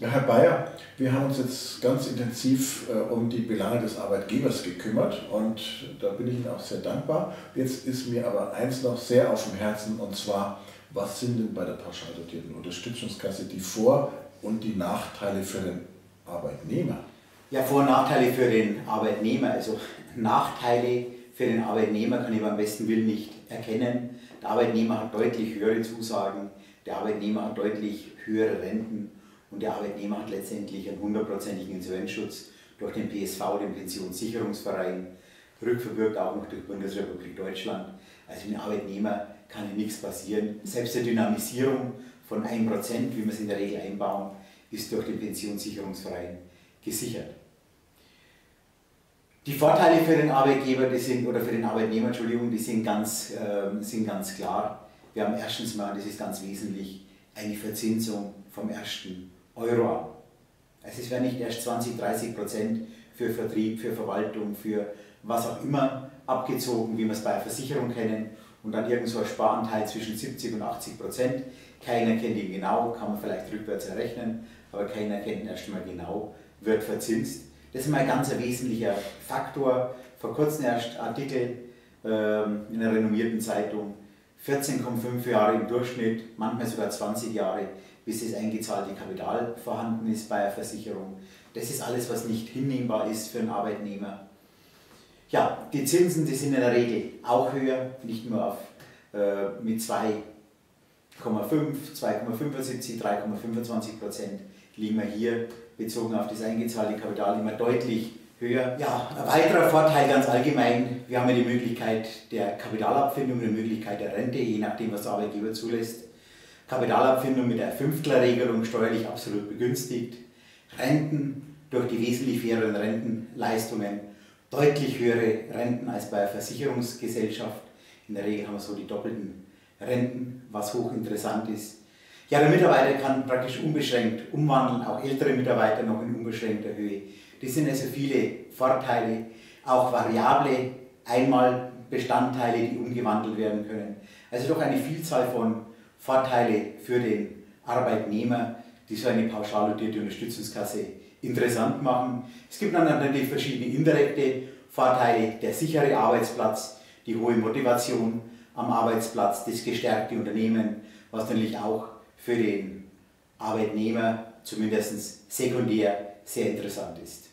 Ja, Herr Bayer, wir haben uns jetzt ganz intensiv äh, um die Belange des Arbeitgebers gekümmert und da bin ich Ihnen auch sehr dankbar. Jetzt ist mir aber eins noch sehr auf dem Herzen und zwar, was sind denn bei der pauschal dotierten Unterstützungskasse die Vor- und die Nachteile für den Arbeitnehmer? Ja, Vor- und Nachteile für den Arbeitnehmer. Also Nachteile für den Arbeitnehmer kann ich beim besten Willen nicht erkennen. Der Arbeitnehmer hat deutlich höhere Zusagen, der Arbeitnehmer hat deutlich höhere Renten und der Arbeitnehmer hat letztendlich einen hundertprozentigen Insolvenzschutz durch den PSV, den Pensionssicherungsverein, rückverbürgt auch noch durch Bundesrepublik Deutschland. Also den Arbeitnehmer kann hier nichts passieren. Selbst die Dynamisierung von 1%, wie wir es in der Regel einbauen, ist durch den Pensionssicherungsverein gesichert. Die Vorteile für den Arbeitgeber die sind, oder für den Arbeitnehmer, Entschuldigung, die sind ganz, äh, sind ganz klar. Wir haben erstens mal, das ist ganz wesentlich, eine Verzinsung vom ersten Euro an. Also es werden nicht erst 20, 30 Prozent für Vertrieb, für Verwaltung, für was auch immer abgezogen, wie wir es bei der Versicherung kennen, und dann irgend so ein Sparanteil zwischen 70 und 80 Prozent. Keiner kennt ihn genau, kann man vielleicht rückwärts errechnen, aber keiner kennt ihn erst einmal genau, wird verzinst. Das ist mal ein ganz wesentlicher Faktor. Vor kurzem erst Artikel ähm, in einer renommierten Zeitung, 14,5 Jahre im Durchschnitt, manchmal sogar 20 Jahre bis das eingezahlte Kapital vorhanden ist bei der Versicherung. Das ist alles, was nicht hinnehmbar ist für einen Arbeitnehmer. Ja, die Zinsen, die sind in der Regel auch höher, nicht nur auf, äh, mit 2,5, 2,75, 3,25 Prozent liegen wir hier bezogen auf das eingezahlte Kapital immer deutlich höher. Ja, ein weiterer Vorteil ganz allgemein, wir haben ja die Möglichkeit der Kapitalabfindung, die Möglichkeit der Rente, je nachdem, was der Arbeitgeber zulässt. Kapitalabfindung mit der Fünftlerregelung steuerlich absolut begünstigt, Renten durch die wesentlich faireren Rentenleistungen, deutlich höhere Renten als bei einer Versicherungsgesellschaft. In der Regel haben wir so die doppelten Renten, was hochinteressant ist. Ja, der Mitarbeiter kann praktisch unbeschränkt umwandeln, auch ältere Mitarbeiter noch in unbeschränkter Höhe. Das sind also viele Vorteile, auch variable Einmalbestandteile, die umgewandelt werden können. Also doch eine Vielzahl von Vorteile für den Arbeitnehmer, die so eine pauschal dotierte Unterstützungskasse interessant machen. Es gibt dann natürlich verschiedene indirekte Vorteile, der sichere Arbeitsplatz, die hohe Motivation am Arbeitsplatz, das gestärkte Unternehmen, was natürlich auch für den Arbeitnehmer zumindest sekundär sehr interessant ist.